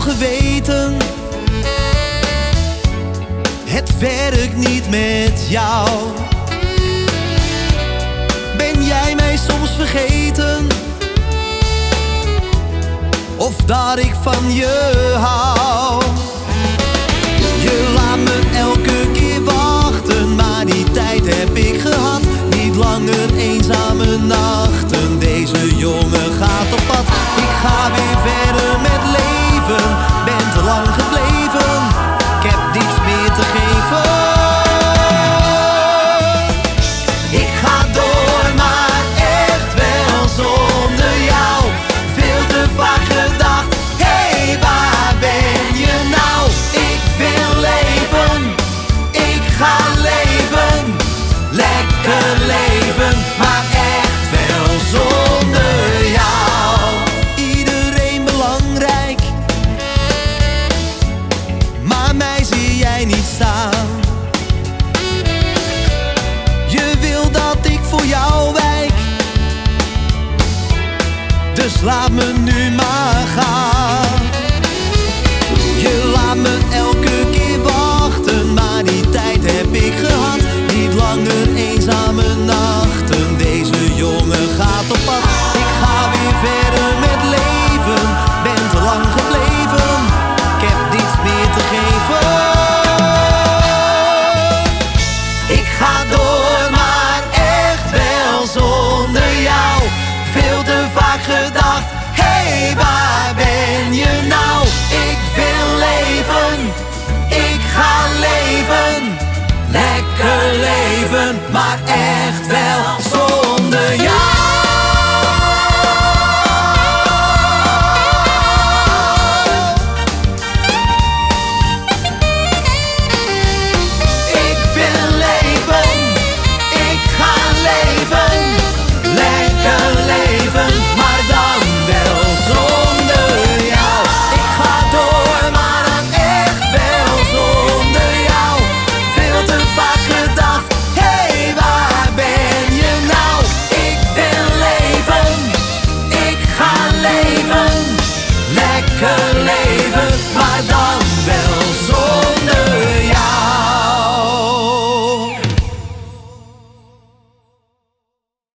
geweten. Het werkt niet met jou. Ben jij mij soms vergeten? Of dat ik van je hou? Je laat me elke keer wachten Maar die tijd heb ik gehad. Niet langer eenzame nachten. Deze jongen gaat op pad. Ik ga weer verder met igual. Dus laat me nu maar gaan. maar echt wel.